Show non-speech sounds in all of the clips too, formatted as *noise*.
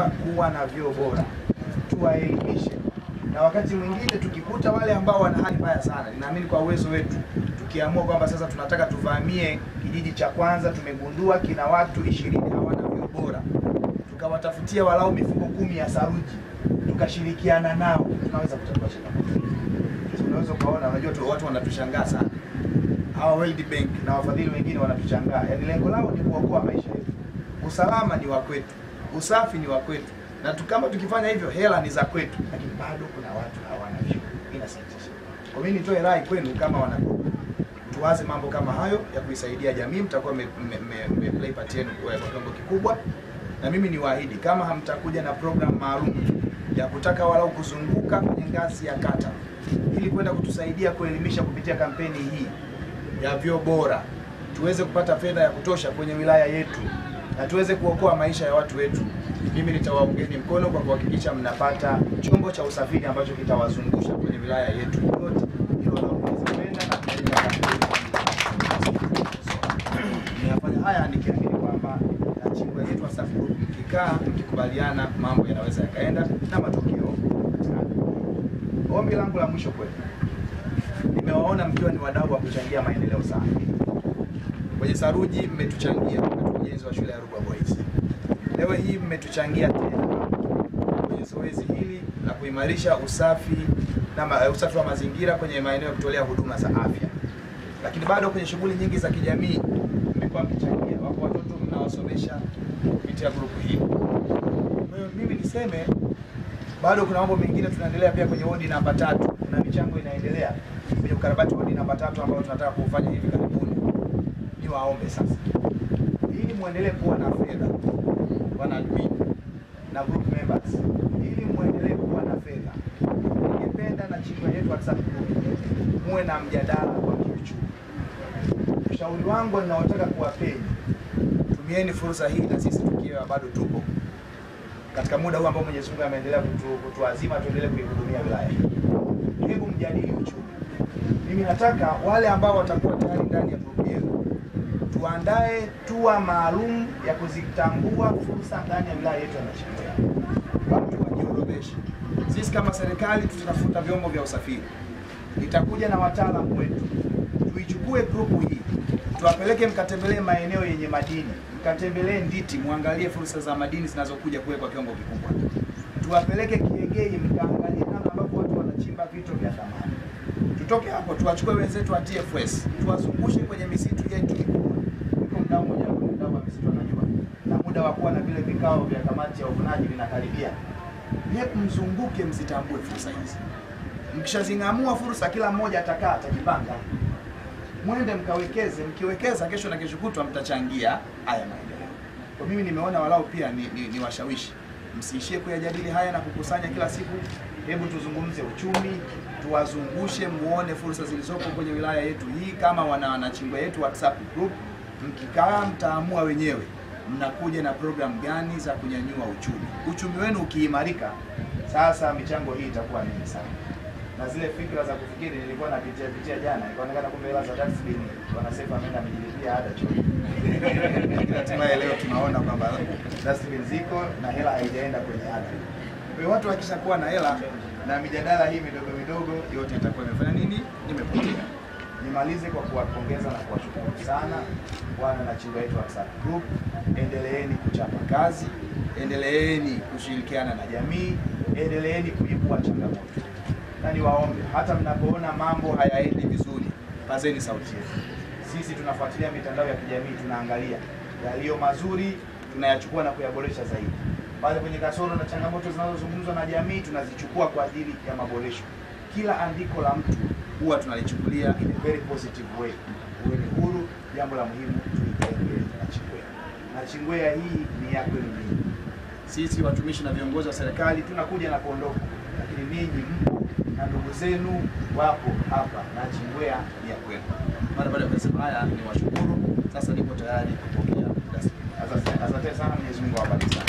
kuwa na vyoo bora, tuwaelimishe, na wakati mwingine tukikuta wale ambao wana hali mbaya sana, ninaamini kwa uwezo wetu, tukiamua kwamba sasa tunataka tuvamie kijiji cha kwanza, tumegundua kina watu ishirini hawana vyoo bora, tukawatafutia walau mifuko kumi ya saruji, tukashirikiana nao, tunaweza kutatua hizi. Unaweza ukaona, unajua tu watu wanatushangaa sana. Hawa World Bank na wafadhili wengine wanatushangaa, yaani lengo lao ni kuokoa maisha yetu. Usalama ni wa kwetu, usafi ni wa kwetu, na kama tukifanya hivyo hela ni za kwetu, lakini bado kuna watu hawana vyoo. Inasikitisha. Kwa mimi nitoe rai kwenu kama wana tuwaze mambo kama hayo ya kuisaidia jamii, mtakuwa me, me, me, me play part yenu kwa kiwango kikubwa, na mimi niwaahidi kama hamtakuja na program maalum ya kutaka walau kuzunguka kwenye ngazi ya kata ili kwenda kutusaidia kuelimisha kupitia kampeni hii ya vyoo bora, tuweze kupata fedha ya kutosha kwenye wilaya yetu na tuweze kuokoa maisha ya watu wetu. Mimi nitawaungeni mkono kwa kuhakikisha mnapata chombo cha usafiri ambacho kitawazungusha kwenye wilaya yetu yote. Ninafanya haya nikiamini kwamba timu yetu Wasafi Group mkikaa mkikubaliana, mambo yanaweza yakaenda na matokeo. Ombi langu la mwisho kwenu, nimewaona mkiwa ni wadau wa kuchangia maendeleo sana. Kwenye saruji mmetuchangia ujenzi wa shule ya Rugwa Boys. Leo hii mmetuchangia tena kwenye zoezi hili la kuimarisha usafi na ma, usafi wa mazingira kwenye maeneo ya kutolea huduma za afya, lakini bado kwenye shughuli nyingi za kijamii mmekuwa mkichangia. wako watoto mnawasomesha kupitia grupu hili. Kwa hiyo mimi niseme bado kuna mambo mengine tunaendelea pia kwenye wodi namba tatu, kuna michango inaendelea kwenye ukarabati wodi namba tatu ambao tunataka kufanya hivi karibuni. Niwaombe sasa, ili muendelee kuwa na fedha wanadmin na group members, ili muendelee kuwa na fedha, ningependa na chimbo yetu WhatsApp group muwe na mjadala wa kiuchumi. Ushauri wangu ninaotaka kuwapeni, tumieni fursa hii na sisi tukiwa bado tupo katika muda huu ambao Mwenyezi Mungu ameendelea kutu, kutuazima tuendelee kuihudumia wilaya. Hebu mjadili uchumi. Mimi nataka wale ambao watakuwa tayari ndani ya grupu yenu tuandae tua maalum ya kuzitambua fursa ndani ya wilaya yetu ya Nachingwea. Watu wajiorodheshe. Sisi kama serikali tutatafuta vyombo vya usafiri, nitakuja na wataalamu wetu, tuichukue grupu hii tuwapeleke mkatembelee maeneo yenye madini, mkatembelee Nditi, muangalie fursa za madini zinazokuja kule kwa kiwango kikubwa. Tuwapeleke Kiegei, mkaangalie namna ambavyo watu wanachimba vito vya thamani. Tutoke hapo tuwachukue wenzetu wa TFS, tuwazungushe kwenye misitu yetu mikubwa. Yuko mdau mmoja hapo, ni mdau wa misitu anajua, na muda wa kuwa na vile vikao vya kamati ya uvunaji vinakaribia. Hebu mzunguke, mzitambue fursa hizi. Mkishazing'amua fursa, kila mmoja atakaa, atajipanga mwende mkawekeze. Mkiwekeza kesho na kesho kutwa mtachangia haya maendeleo. Kwa mimi nimeona walau pia ni, ni, ni washawishi, msiishie kuyajadili haya na kukusanya kila siku. Hebu tuzungumze uchumi, tuwazungushe, muone fursa zilizopo kwenye wilaya yetu hii. Kama wana wanachingwa yetu WhatsApp group, mkikaa mtaamua wenyewe mnakuja na program gani za kunyanyua uchumi. Uchumi wenu ukiimarika, sasa michango hii itakuwa mingi sana na zile fikra za kufikiri nilikuwa napitia pitia jana, ikaonekana kumbe hela za tax bill wanasema ameenda amejilipia ada chuo. *laughs* Hatimaye leo tunaona kwamba tax bill ziko na hela haijaenda kwenye ada. Kwa watu wakishakuwa na hela na mijadala hii midogo midogo yote itakuwa imefanya nini? Imepotea. Nimalize kwa kuwapongeza na kuwashukuru sana bwana na chimba yetu WhatsApp group. Endeleeni kuchapa kazi, endeleeni kushirikiana na jamii, endeleeni kuibua changamoto na niwaombe hata mnapoona mambo hayaendi vizuri, pazeni sauti yetu. Sisi tunafuatilia mitandao ya kijamii, tunaangalia yaliyo mazuri, tunayachukua na kuyaboresha zaidi. Pale kwenye kasoro na changamoto zinazozungumzwa na jamii, tunazichukua kwa ajili ya maboresho. Kila andiko la mtu huwa tunalichukulia in a very positive way. Uweni huru, jambo la muhimu tuianachingwea na chingwea hii ni ya kwenu ninyi. Sisi watumishi na viongozi wa serikali tunakuja na kuondoka, lakini ninyi mpo na ndugu zenu wapo hapa na Chingwea ni ya kwenu. Mara baada ya kusema haya, ni washukuru. Sasa niko tayari kupokea asante sana. Mwenyezi Mungu awabariki sana.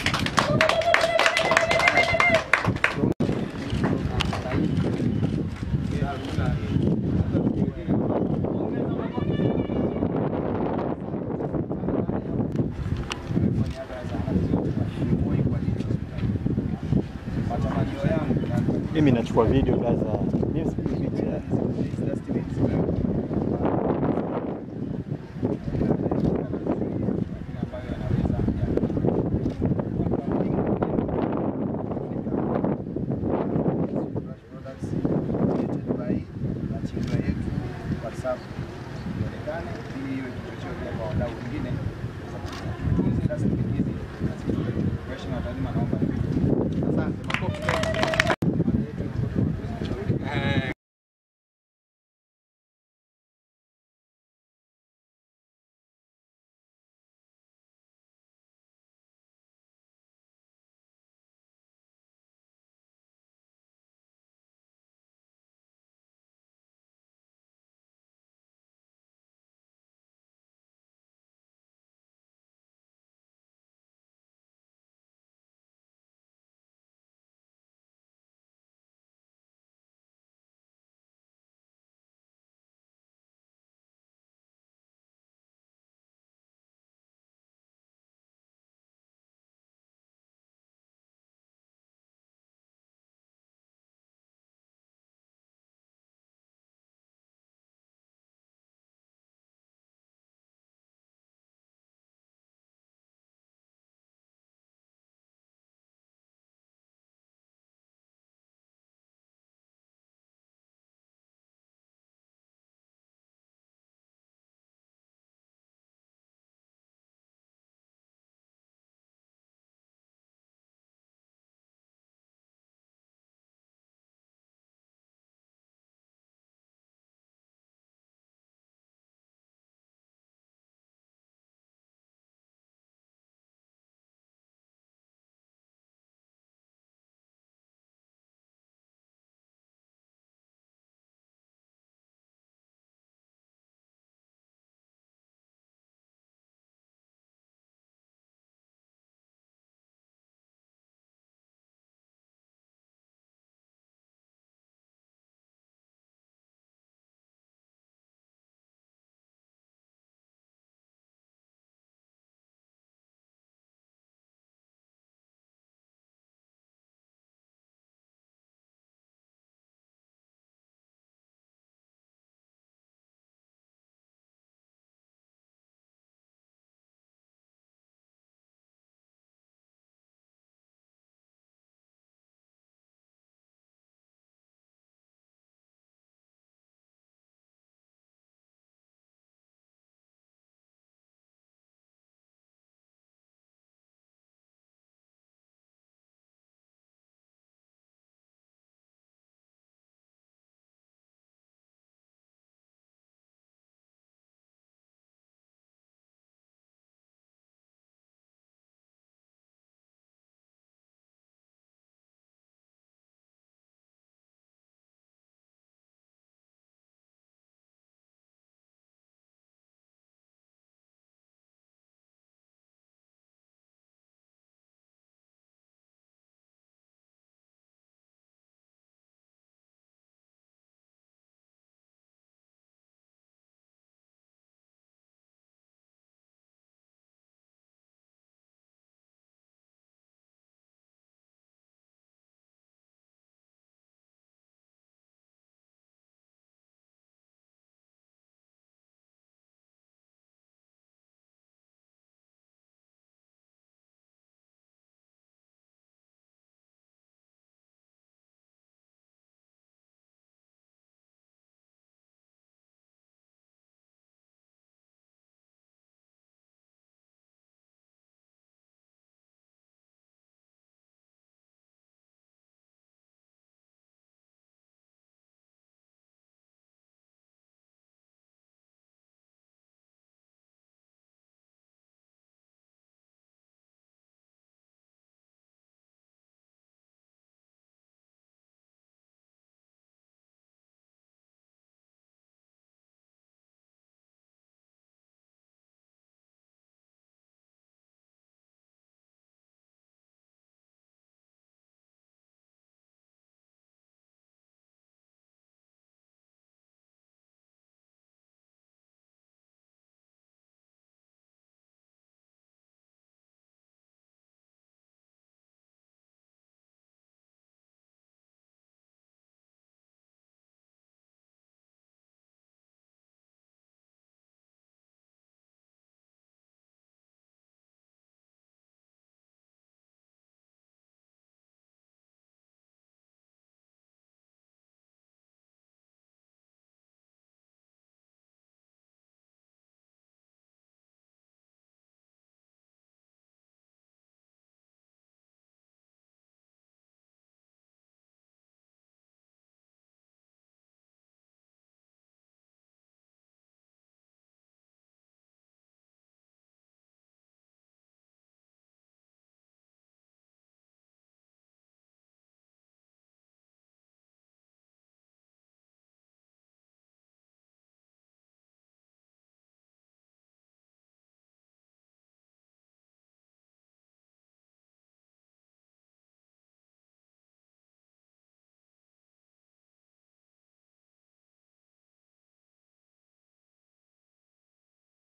Kwa niaba ya zahanati zote, tunashukuru kwa ajili ya hospitali. Mimi nachukua video blaza,